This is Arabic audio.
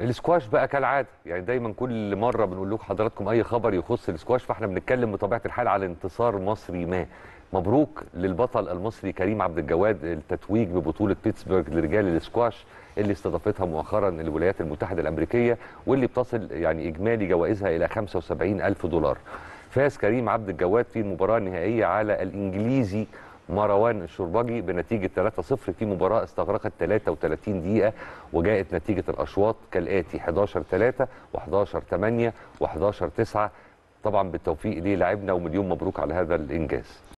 الاسكواش بقى كالعادة. يعني دايما كل مرة بنقول لكم حضراتكم أي خبر يخص الاسكواش فإحنا بنتكلم بطبيعة الحال على انتصار مصري ما. مبروك للبطل المصري كريم عبد الجواد التتويج ببطولة بيتسبرغ لرجال الاسكواش اللي استضافتها مؤخرا الولايات المتحدة الأمريكية واللي بتصل يعني إجمالي جوائزها إلى 75 ألف دولار. فاز كريم عبد الجواد في المباراه النهائيه على الإنجليزي مروان الشربجي بنتيجة 3-0 في مباراة استغرقت 33 دقيقة وجاءت نتيجة الأشواط كالآتي 11 3 و11 8 و11 9 طبعا بالتوفيق ليه لاعبنا ومليون مبروك على هذا الإنجاز.